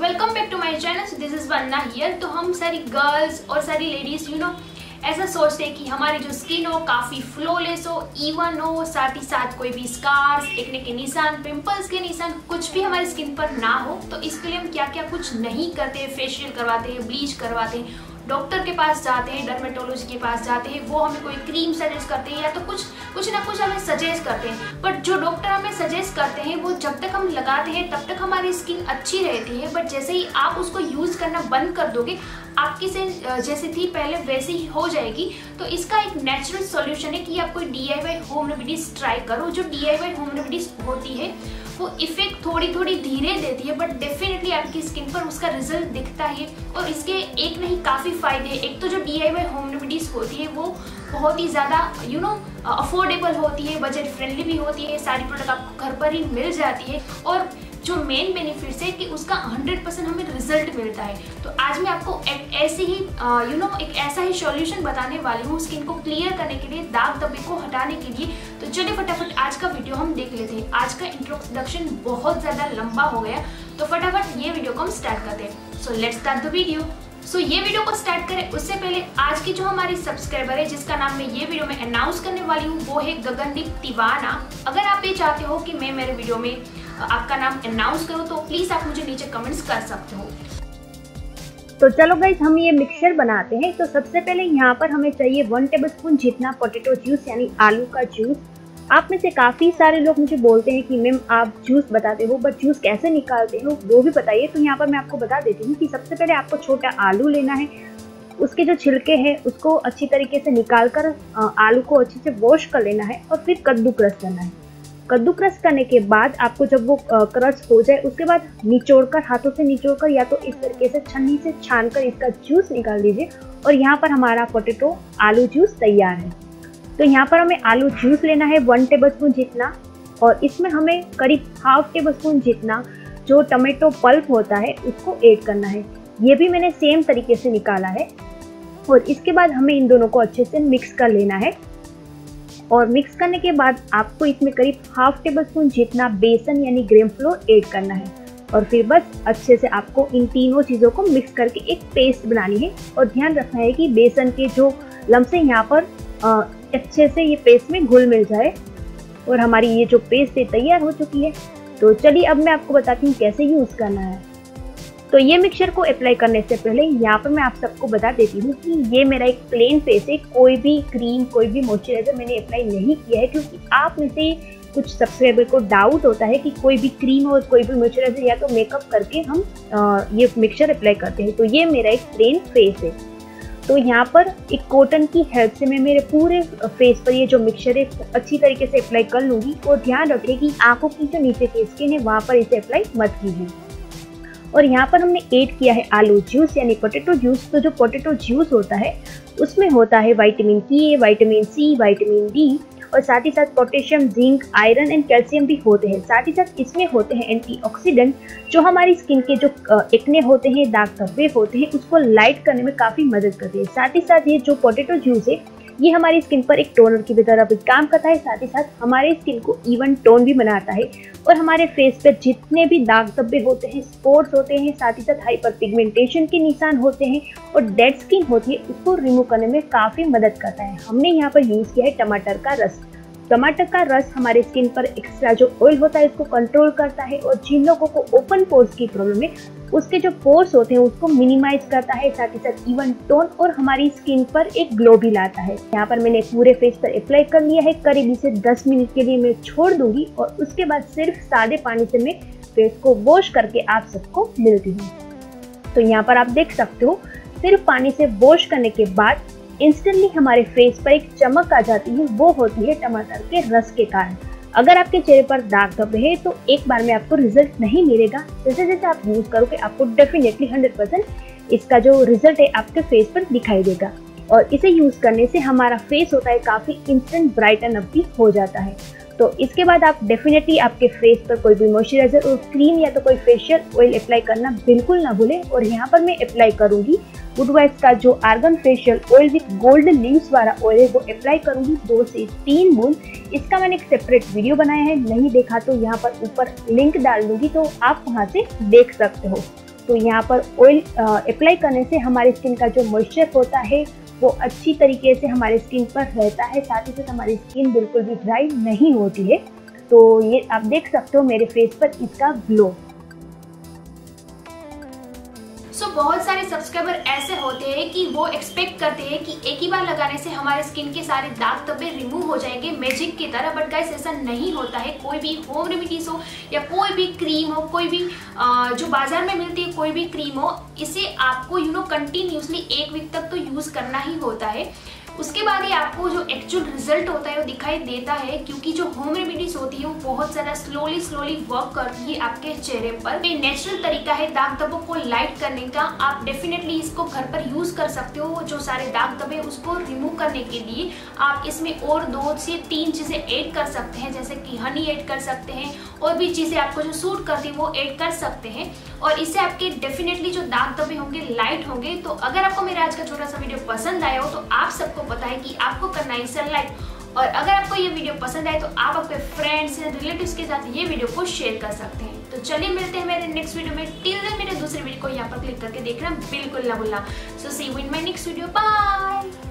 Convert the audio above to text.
Welcome back to my channel this is Vanna here तो हम सारी गर्ल्स और सारी लेडीज़ यू नो ऐसा सोचते हैं कि हमारी जो स्किन हो काफ़ी फ्लोलेस हो इवन हो, साथ ही साथ कोई भी स्कार्स देखने के निशान पिंपल्स के निशान, कुछ भी हमारी स्किन पर ना हो तो इसके लिए हम क्या क्या कुछ नहीं करते फेशियल करवाते हैं ब्लीच करवाते हैं डॉक्टर के पास जाते हैं डर्मेटोलॉजी के पास जाते हैं, वो हमें कोई क्रीम सजेस्ट करते हैं या तो कुछ कुछ ना कुछ हमें सजेस्ट करते हैं। बट जो डॉक्टर हमें सजेस्ट करते हैं, वो जब तक हम लगाते हैं, तब तक हमारी स्किन अच्छी रहती है। बट जैसे ही आप उसको यूज़ करना बंद कर दोगे आपकी से जैसे थी पहले, वैसे ही हो जाएगी। तो इसका एक नेचुरल सॉल्यूशन है कि आप कोई डी होम रेमिडीज ट्राई करो। जो डी होम रेमिडीज होती है, वो इफ़ेक्ट थोड़ी थोड़ी धीरे देती है बट डेफिनेटली आपकी स्किन पर उसका रिज़ल्ट दिखता है। और इसके एक नहीं, काफ़ी फ़ायदे हैं। एक तो जो डी होम रेमिडीज होती है, वो बहुत ही ज़्यादा यू नो अफोर्डेबल होती है बजट फ्रेंडली भी होती है, सारी प्रोडक्ट आपको घर पर ही मिल जाती है। और जो मेन बेनिफिट्स है कि उसका 100 परसेंट हमें रिज़ल्ट मिलता है। तो आज मैं आपको एक ऐसे ही यू नो एक ऐसा ही सॉल्यूशन बताने वाली हूँ स्किन को क्लियर करने के लिए दाग धब्बे को हटाने के लिए। तो चलिए फटाफट आज का वीडियो हम देख लेते हैं। आज का इंट्रोडक्शन बहुत ज़्यादा लंबा हो गया। तो फटाफट ये वीडियो को हम स्टार्ट करते हैं। So let's start the video so so, ये वीडियो को स्टार्ट करें। उससे पहले आज की जो हमारी सब्सक्राइबर है जिसका नाम मैं ये वीडियो में अनाउंस करने वाली हूँ वो है गगनदीप तिवाना। अगर आप ये चाहते हो कि मैं मेरे वीडियो में आपका नाम अनाउंस करो तो प्लीज़ आप मुझे नीचे कमेंट्स कर सकते हो। तो चलो गाइज़ हम ये मिक्सचर बनाते हैं। तो सबसे पहले यहाँ पर हमें चाहिए वन टेबल स्पून जितना पोटेटो जूस यानी आलू का जूस आप में से काफ़ी सारे लोग मुझे बोलते हैं कि मैम आप जूस बताते हो बट जूस कैसे निकालते हो, वो भी बताइए। तो यहाँ पर मैं आपको बता देती हूँ कि सबसे पहले आपको छोटा आलू लेना है। उसके जो छिलके हैं, उसको अच्छी तरीके से निकाल कर आलू को अच्छे से वॉश कर लेना है और फिर कद्दू क्रश करना है। कद्दू क्रश करने के बाद आपको जब वो क्रश हो जाए, उसके बाद निचोड़ कर हाथों से निचोड़ कर या तो इस तरीके से छन्नी से छान कर इसका जूस निकाल दीजिए और यहाँ पर हमारा पोटेटो आलू जूस तैयार है। तो यहाँ पर हमें आलू जूस लेना है वन टेबल स्पून जितना और इसमें हमें करीब हाफ़ टेबल स्पून जितना जो टमेटो पल्प होता है, उसको ऐड करना है। ये भी मैंने सेम तरीके से निकाला है और इसके बाद हमें इन दोनों को अच्छे से मिक्स कर लेना है। और मिक्स करने के बाद आपको इसमें करीब हाफ़ टेबल स्पून जितना बेसन यानी ग्रेम फ्लोर ऐड करना है। और फिर बस अच्छे से आपको इन तीनों चीज़ों को मिक्स करके एक पेस्ट बनानी है। और ध्यान रखना है कि बेसन के जो लम्स हैं यहाँ पर अच्छे से ये पेस्ट में घुल मिल जाए। और हमारी ये जो पेस्ट है तैयार हो चुकी है। तो चलिए अब मैं आपको बताती हूँ कैसे यूज़ करना है। तो ये मिक्सचर को अप्लाई करने से पहले यहाँ पर मैं आप सबको बता देती हूँ कि ये मेरा एक प्लेन फेस है। कोई भी क्रीम कोई भी मॉइस्चराइजर मैंने अप्लाई नहीं किया है क्योंकि आप में से कुछ सब्सक्राइबर को डाउट होता है कि कोई भी क्रीम और कोई भी मॉइस्चराइजर या तो मेकअप करके हम ये मिक्सचर अप्लाई करते हैं। तो ये मेरा एक प्लेन फेस है। तो यहाँ पर एक कॉटन की हेल्प से मैं मेरे पूरे फेस पर ये जो मिक्सचर है, अच्छी तरीके से अप्लाई कर लूँगी और ध्यान रखें कि आँखों की जो नीचे की स्किन है, वहाँ पर इसे अप्लाई मत कीजिए। और यहाँ पर हमने ऐड किया है आलू जूस यानी पोटेटो जूस तो जो पोटेटो जूस होता है, उसमें होता है वाइटामिन के वाइटामिन सी वाइटामिन डी और साथ ही साथ potassium zinc iron and calcium भी होते हैं। साथ ही साथ इसमें होते हैं एंटीऑक्सीडेंट जो हमारी स्किन के जो एक्ने होते हैं, दाग धब्बे होते हैं, उसको लाइट करने में काफ़ी मदद करते हैं। साथ ही साथ ये जो पोटेटो जूस है ये हमारी स्किन पर एक टोनर की तरह भी काम करता है, साथ ही साथ हमारे स्किन को इवन टोन भी बनाता है और हमारे फेस पर जितने भी दाग धब्बे होते हैं स्पॉट्स होते हैं, साथ ही साथ हाइपर पिगमेंटेशन के निशान होते हैं और डेड स्किन होती है, उसको रिमूव करने में काफ़ी मदद करता है। हमने यहाँ पर यूज़ किया है टमाटर का रस। टमाटर का रस हमारे स्किन पर एक्स्ट्रा जो ऑयल होता है उसको कंट्रोल करता है और जिन लोगों को ओपन पोर्स की प्रॉब्लम है, उसके जो पोर्स होते हैं, उसको मिनिमाइज करता है, साथ ही साथ इवन टोन और हमारी स्किन पर एक ग्लो भी लाता है। यहाँ पर मैंने पूरे फेस पर अप्लाई कर लिया है, करीब इसे 10 मिनट के लिए मैं छोड़ दूँगी और उसके बाद सिर्फ़ सादे पानी से मैं फेस को वॉश करके आप सबको मिलती हूँ। तो यहाँ पर आप देख सकते हो, सिर्फ़ पानी से वॉश करने के बाद इंस्टेंटली हमारे फेस पर एक चमक आ जाती है, वो होती है टमाटर के रस के कारण। अगर आपके चेहरे पर दाग धब्बे है तो एक बार में आपको रिज़ल्ट नहीं मिलेगा। जैसे जैसे आप यूज़ करोगे, आपको डेफिनेटली हंड्रेड परसेंट इसका जो रिज़ल्ट है आपके फेस पर दिखाई देगा। और इसे यूज़ करने से हमारा फेस होता है, काफ़ी इंस्टेंट ब्राइटन अप भी हो जाता है। तो इसके बाद आप डेफिनेटली आपके फेस पर कोई भी मॉइस्चराइजर और क्रीम या तो कोई फेशियल ऑयल अप्लाई करना बिल्कुल ना भूलें और यहाँ पर मैं अप्लाई करूँगी गुडवाइज का जो argan facial oil with gold leaves वाला ऑयल है, वो अप्लाई करूँगी दो से तीन बूंद। इसका मैंने एक सेपरेट वीडियो बनाया है, नहीं देखा तो यहाँ पर ऊपर लिंक डाल दूँगी तो आप वहाँ से देख सकते हो। तो यहाँ पर ऑयल अप्लाई करने से हमारी स्किन का जो मॉइस्चर होता है वो अच्छी तरीके से हमारे स्किन पर रहता है, साथ ही साथ हमारी स्किन बिल्कुल भी ड्राई नहीं होती है। तो ये आप देख सकते हो मेरे फेस पर इसका ग्लो सब्सक्राइबर ऐसे होते हैं कि वो एक्सपेक्ट करते हैं कि एक ही बार लगाने से हमारे स्किन के सारे दाग धब्बे रिमूव हो जाएँगे मैजिक की तरह। बट गाइस ऐसा नहीं होता है। कोई भी होम रेमिडीज हो या कोई भी क्रीम हो, कोई भी जो बाज़ार में मिलती है, कोई भी क्रीम हो, इसे आपको यू नो कंटिन्यूसली एक वीक तक तो यूज़ करना ही होता है। उसके बाद ही आपको जो एक्चुअल रिज़ल्ट होता है वो दिखाई देता है, क्योंकि जो होम रेमिडीज होती है, वो बहुत ज़्यादा स्लोली स्लोली वर्क करती है आपके चेहरे पर। ये नेचुरल तरीका है दाग धब्बों को लाइट करने का। आप डेफिनेटली इसको घर पर यूज़ कर सकते हो, जो सारे दाग धब्बे उसको रिमूव करने के लिए। आप इसमें और दो से तीन चीज़ें ऐड कर सकते हैं, जैसे कि हनी ऐड कर सकते हैं, और भी चीज़ें आपको जो सूट करती है, वो ऐड कर सकते हैं। और इससे आपके डेफिनेटली जो दाग धब्बे होंगे लाइट होंगे। तो अगर आपको मेरा आज का छोटा सा वीडियो पसंद आया हो तो आप सबको पता है कि आपको करना है सनलाइट और अगर आपको ये वीडियो पसंद आए तो आप अपने फ्रेंड्स या रिलेटिव्स के साथ ये वीडियो को शेयर कर सकते हैं। तो चलिए मिलते हैं मेरे नेक्स्ट वीडियो में। टिल देन मेरे दूसरे वीडियो को यहाँ पर क्लिक करके देखना। बिल्कुल ना भूलना। So see you in my next video bye